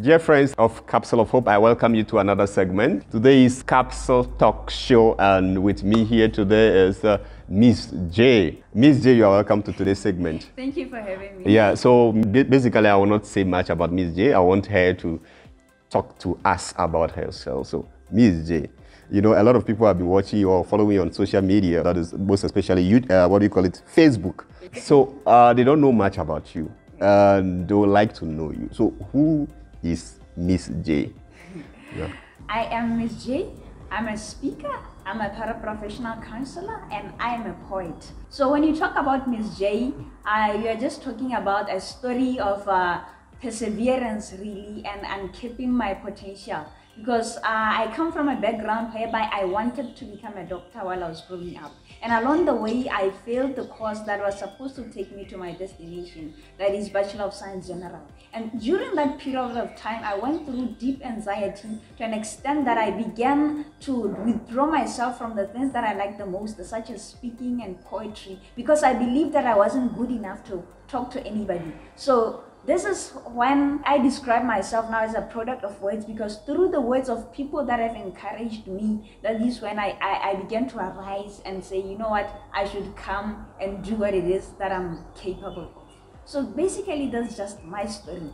Dear friends of Capsule of Hope, I welcome you to another segment. Today is Capsule Talk Show, and with me here today is uh, Miss Jay. Miss Jay, you are welcome to today's segment. Thank you for having me. Yeah, so basically, I will not say much about Miss Jay. I want her to talk to us about herself. So, Miss Jay, you know, a lot of people have been watching you or following you on social media, that is most especially you, uh, what do you call it, Facebook. So, uh, they don't know much about you, and they would like to know you. So, who is Miss Jay. Yeah. I am Miss Jay. I'm a speaker, I'm a paraprofessional counselor, and I'm a poet. So when you talk about Miss Jay, uh, you are just talking about a story of uh, perseverance, really, and, and keeping my potential because uh, I come from a background whereby I wanted to become a doctor while I was growing up. And along the way, I failed the course that was supposed to take me to my destination, that is Bachelor of Science General. And during that period of time, I went through deep anxiety to an extent that I began to withdraw myself from the things that I like the most, such as speaking and poetry, because I believed that I wasn't good enough to talk to anybody. So this is when I describe myself now as a product of words because through the words of people that have encouraged me, that is when I, I, I began to arise and say, you know what, I should come and do what it is that I'm capable of. So basically, that's just my story.